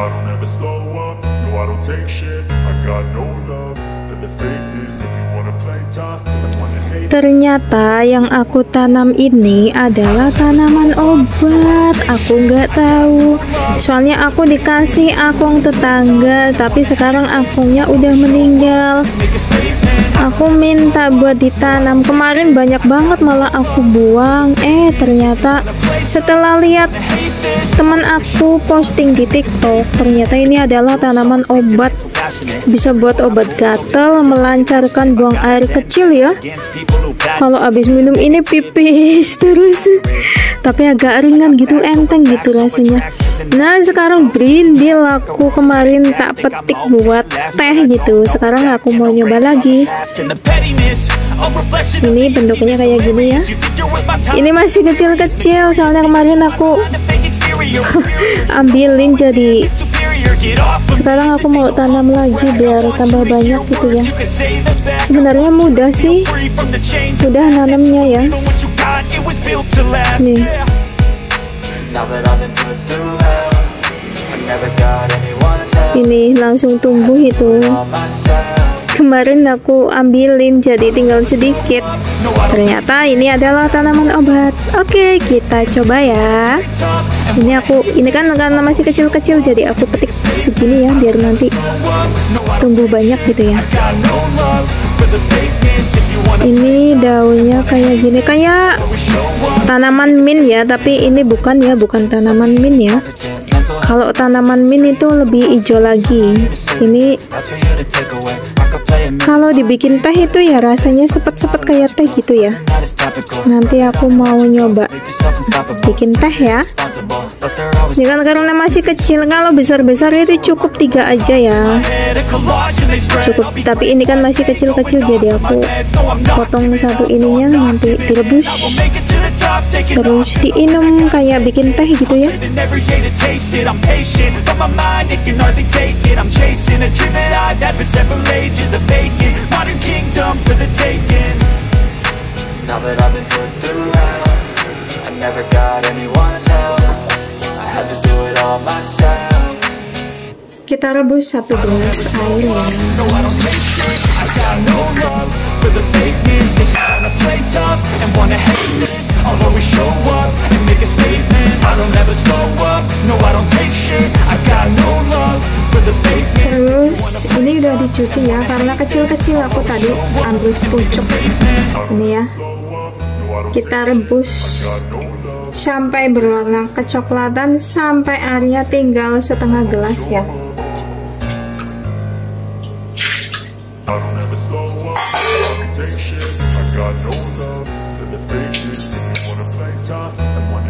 I don't ever slow up, no I don't take shit I got no love for the fakeness If you wanna play tough, I wanna hate Ternyata yang aku tanam ini adalah tanaman obat. Aku nggak tahu. Soalnya aku dikasih akung tetangga, tapi sekarang akungnya udah meninggal. Aku minta buat ditanam. Kemarin banyak banget malah aku buang. Eh, ternyata setelah lihat teman aku posting di TikTok, ternyata ini adalah tanaman obat. Bisa buat obat gatal, melancarkan buang air kecil ya. Kalau habis minum ini pipis terus. Tapi agak ringan gitu, enteng gitu rasanya. Nah, sekarang brindil aku kemarin tak petik buat teh gitu. Sekarang aku mau nyoba lagi. Ini bentuknya kayak gini ya. Ini masih kecil-kecil soalnya kemarin aku ambilin jadi sekarang aku mau tanam lagi biar tambah banyak gitu ya. Sebenarnya mudah sih. Mudah nanamnya ya. Nih. Ini langsung tumbuh itu. Kemarin aku ambilin jadi tinggal sedikit. Ternyata ini adalah tanaman obat. Oke kita coba ya ini aku ini kan karena masih kecil-kecil jadi aku petik segini ya biar nanti tumbuh banyak gitu ya. Ini daunnya kayak gini kayak tanaman mint ya tapi ini bukan ya bukan tanaman mint ya kalau tanaman mint itu lebih hijau lagi. Ini kalau dibikin teh itu ya rasanya sepet-sepet kayak teh gitu ya. Nanti aku mau nyoba bikin teh ya. Kan karena masih kecil kalau besar-besar itu cukup tiga aja ya. Cukup tapi ini kan masih kecil-kecil jadi aku potong satu ininya nanti direbus terus diinum kayak bikin teh gitu ya? Kita rebus satu gelas air ya I don't ever slow up, no I don't take shit. I got no love for the fakeness terus ini udah dicuci ya karena kecil-kecil aku tadi ambil sepucuk ini ya. Kita rebus sampai berwarna kecoklatan sampai airnya tinggal setengah gelas ya. I don't ever slow up, I don't take shit. I got no love for the fakeness. If you wanna play tough and wanna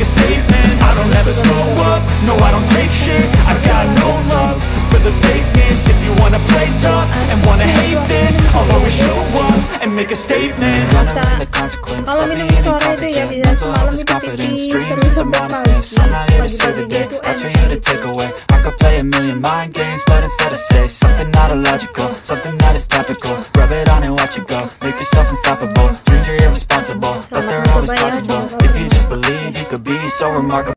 make a statement I don't ever slow up, no I make a statement. Gonna learn the consequence of being incompetent. Mental health is confidence, dreams is a modestness I'm not here to save the day, that's for you to take away. I could play a million mind games, but instead I say Something not illogical, something that is topical. Rub it on and watch it go, make yourself unstoppable. Dreams are irresponsible, but they're always possible. If you just believe, you could be so remarkable